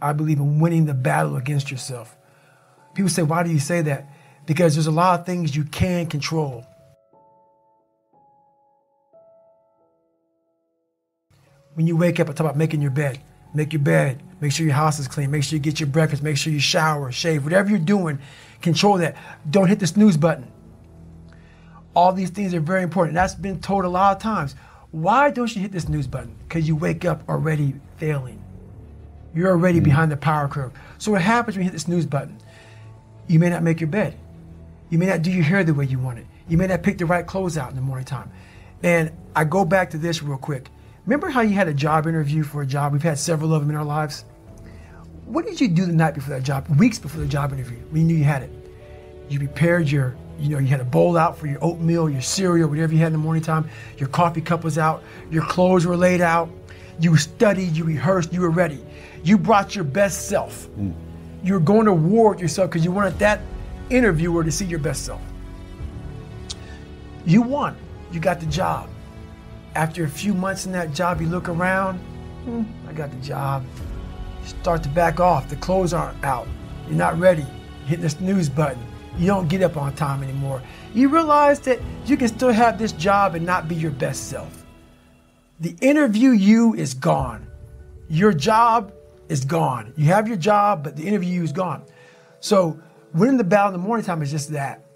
I believe in winning the battle against yourself. People say, why do you say that? Because there's a lot of things you can control. When you wake up, I talk about making your bed. Make your bed. Make sure your house is clean. Make sure you get your breakfast. Make sure you shower, shave. Whatever you're doing, control that. Don't hit the snooze button. All these things are very important. That's been told a lot of times. Why don't you hit the snooze button? Because you wake up already failing. You're already mm. behind the power curve. So what happens when you hit the snooze button? You may not make your bed. You may not do your hair the way you want it. You may not pick the right clothes out in the morning time. And I go back to this real quick. Remember how you had a job interview for a job? We've had several of them in our lives. What did you do the night before that job, weeks before the job interview, when you knew you had it? You prepared your, you know, you had a bowl out for your oatmeal, your cereal, whatever you had in the morning time. Your coffee cup was out. Your clothes were laid out. You studied, you rehearsed, you were ready. You brought your best self. Mm. You're going to war with yourself because you wanted that interviewer to see your best self. You won. You got the job. After a few months in that job, you look around, hmm, I got the job. You start to back off. The clothes aren't out. You're not ready. You hit the snooze button. You don't get up on time anymore. You realize that you can still have this job and not be your best self. The interview you is gone. Your job is gone. You have your job, but the interview you is gone. So winning the battle in the morning time is just that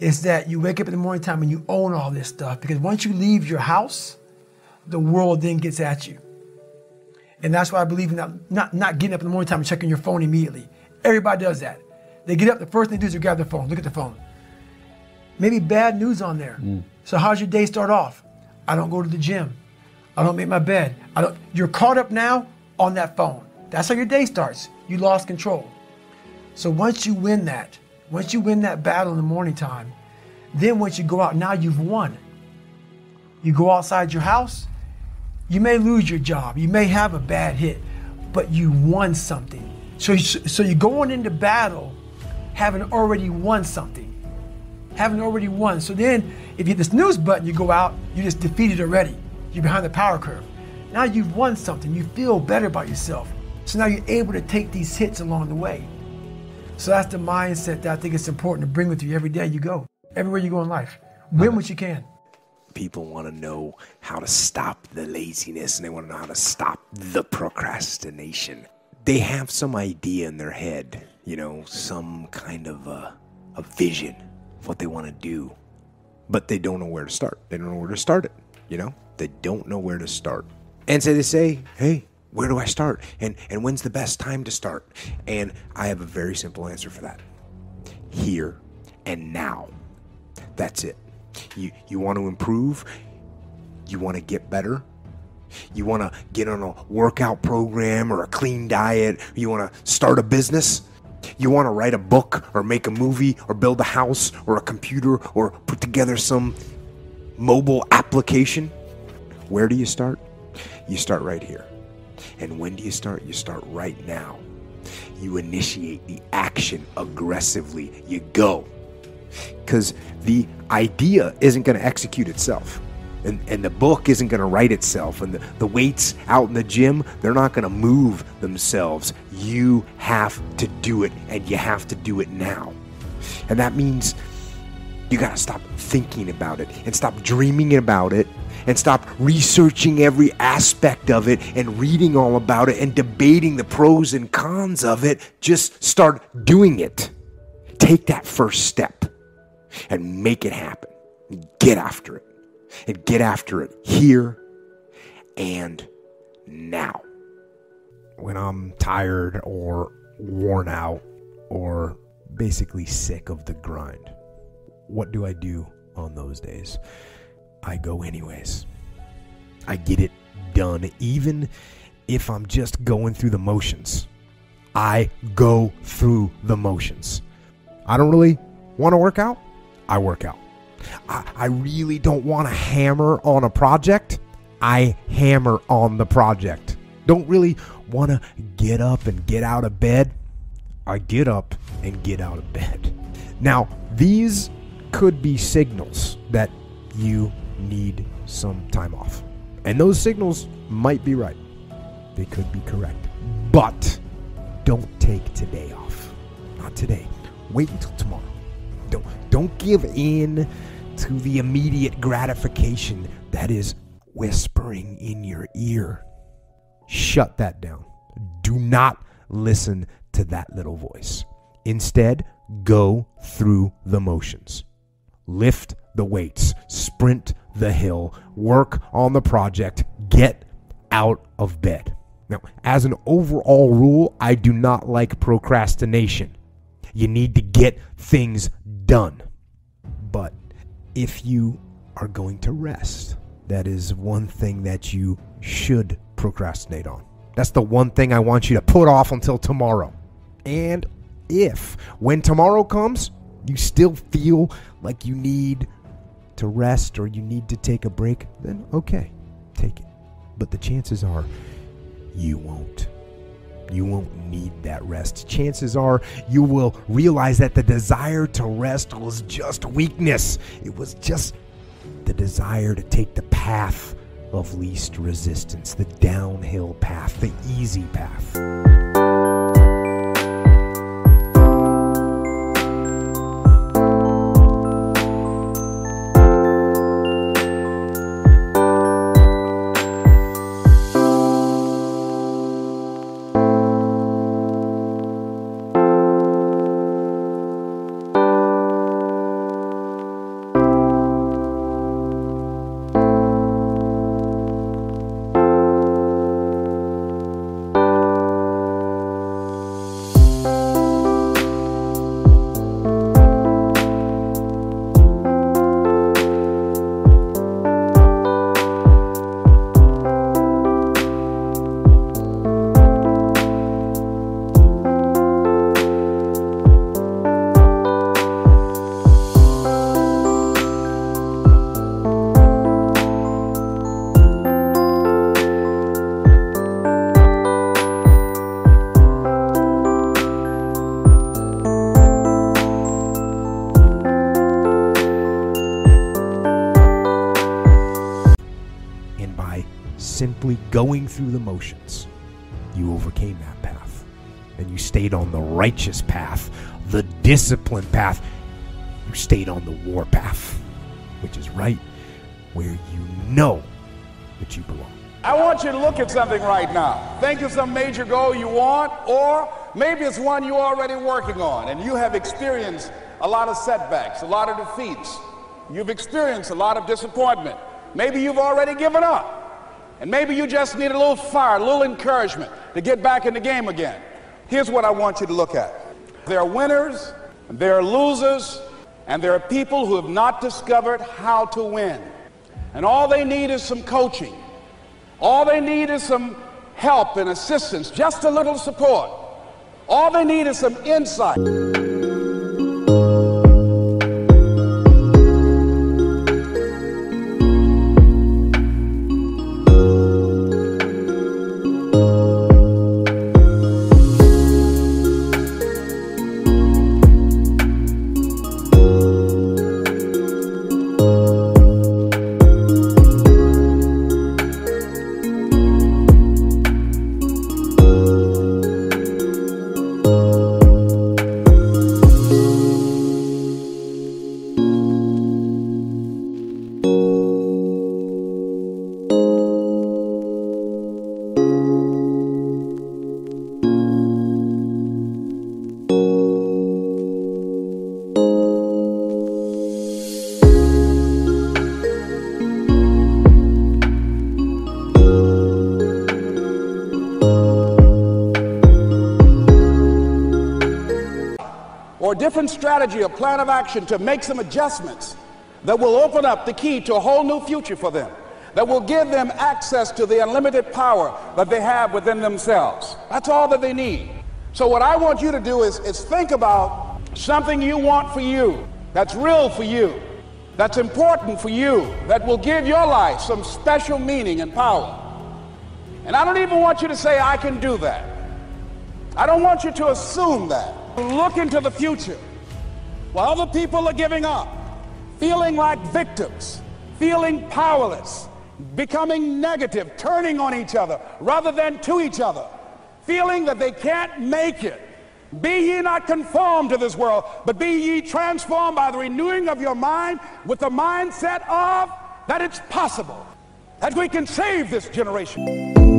is that you wake up in the morning time and you own all this stuff because once you leave your house, the world then gets at you. And that's why I believe in not, not, not getting up in the morning time and checking your phone immediately. Everybody does that. They get up, the first thing they do is grab their phone, look at the phone. Maybe bad news on there. Mm. So how's your day start off? I don't go to the gym. I don't make my bed. I don't you're caught up now on that phone. That's how your day starts. You lost control. So once you win that, once you win that battle in the morning time, then once you go out, now you've won. You go outside your house, you may lose your job, you may have a bad hit, but you won something. So, so you're going into battle having already won something. Having already won. So then, if you hit the snooze button, you go out, you just defeated already. You're behind the power curve. Now you've won something. You feel better about yourself. So now you're able to take these hits along the way. So that's the mindset that I think it's important to bring with you every day you go, everywhere you go in life. Win what you can. People want to know how to stop the laziness and they want to know how to stop the procrastination. They have some idea in their head, you know, some kind of a, a vision of what they want to do, but they don't know where to start. They don't know where to start it, you know? They don't know where to start. And so they say, hey, where do I start? And, and when's the best time to start? And I have a very simple answer for that here and now. That's it. You, you want to improve? You want to get better? You want to get on a workout program or a clean diet? You want to start a business? You want to write a book or make a movie or build a house or a computer or put together some mobile application? Where do you start? You start right here. And when do you start? You start right now. You initiate the action aggressively. You go. Because the idea isn't going to execute itself. And, and the book isn't going to write itself. And the, the weights out in the gym, they're not going to move themselves. You have to do it, and you have to do it now. And that means you got to stop thinking about it and stop dreaming about it and stop researching every aspect of it and reading all about it and debating the pros and cons of it. Just start doing it. Take that first step and make it happen. Get after it. And get after it here and now. When I'm tired or worn out or basically sick of the grind, what do I do on those days? I go anyways. I get it done, even if I'm just going through the motions. I go through the motions. I don't really want to work out. I work out. I, I really don't want to hammer on a project. I hammer on the project. Don't really want to get up and get out of bed. I get up and get out of bed. Now, these could be signals that you need some time off. And those signals might be right. They could be correct. But don't take today off. Not today. Wait until tomorrow. Don't don't give in to the immediate gratification that is whispering in your ear. Shut that down. Do not listen to that little voice. Instead, go through the motions. Lift the weights, sprint the hill, work on the project, get out of bed. Now, as an overall rule, I do not like procrastination. You need to get things done. But if you are going to rest, that is one thing that you should procrastinate on. That's the one thing I want you to put off until tomorrow. And if, when tomorrow comes, you still feel like you need to rest or you need to take a break, then okay, take it. But the chances are you won't. You won't need that rest. Chances are you will realize that the desire to rest was just weakness. It was just the desire to take the path of least resistance, the downhill path, the easy path. Simply going through the motions, you overcame that path. And you stayed on the righteous path, the disciplined path. You stayed on the war path, which is right where you know that you belong. I want you to look at something right now. Think of some major goal you want, or maybe it's one you're already working on and you have experienced a lot of setbacks, a lot of defeats. You've experienced a lot of disappointment. Maybe you've already given up. And maybe you just need a little fire, a little encouragement to get back in the game again. Here's what I want you to look at there are winners, there are losers, and there are people who have not discovered how to win. And all they need is some coaching. All they need is some help and assistance, just a little support. All they need is some insight. Or different strategy, a plan of action to make some adjustments that will open up the key to a whole new future for them, that will give them access to the unlimited power that they have within themselves. That's all that they need. So, what I want you to do is, is think about something you want for you, that's real for you, that's important for you, that will give your life some special meaning and power. And I don't even want you to say, I can do that. I don't want you to assume that. Look into the future. While other people are giving up, feeling like victims, feeling powerless, becoming negative, turning on each other rather than to each other, feeling that they can't make it. Be ye not conformed to this world, but be ye transformed by the renewing of your mind with the mindset of that it's possible that we can save this generation.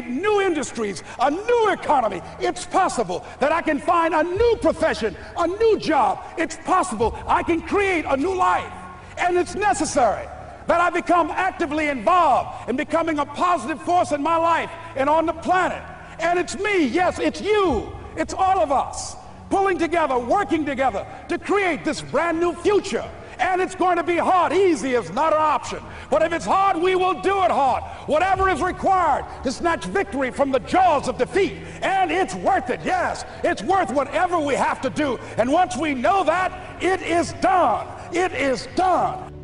Create new industries, a new economy. It's possible that I can find a new profession, a new job. It's possible I can create a new life. And it's necessary that I become actively involved in becoming a positive force in my life and on the planet. And it's me, yes, it's you, it's all of us pulling together, working together to create this brand new future. And it's going to be hard. Easy is not an option. But if it's hard, we will do it hard. Whatever is required to snatch victory from the jaws of defeat. And it's worth it. Yes, it's worth whatever we have to do. And once we know that, it is done. It is done.